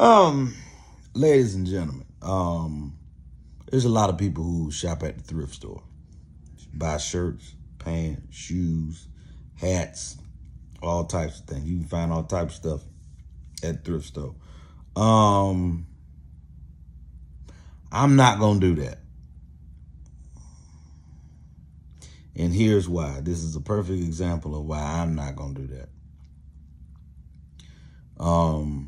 Um, ladies and gentlemen, um, there's a lot of people who shop at the thrift store, buy shirts, pants, shoes, hats, all types of things. You can find all types of stuff at thrift store. Um, I'm not gonna do that. And here's why. This is a perfect example of why I'm not gonna do that. Um,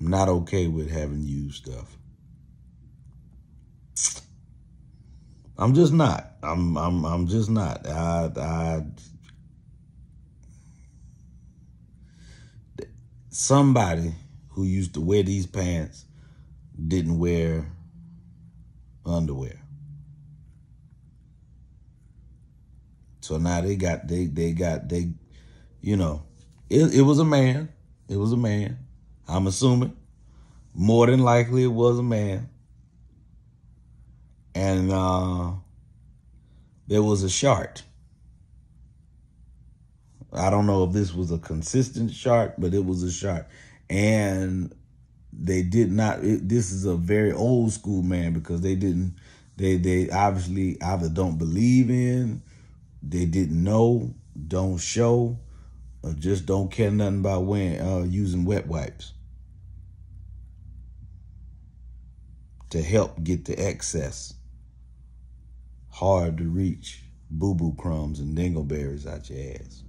Not okay with having used stuff. I'm just not. I'm I'm I'm just not. I I somebody who used to wear these pants didn't wear underwear. So now they got they they got they you know it, it was a man. It was a man. I'm assuming. More than likely it was a man. And uh there was a shark. I don't know if this was a consistent shark, but it was a shark. And they did not it, this is a very old school man because they didn't they they obviously either don't believe in they didn't know don't show or just don't care nothing about wearing uh, using wet wipes to help get the excess. Hard to reach boo-boo crumbs and dingleberries out your ass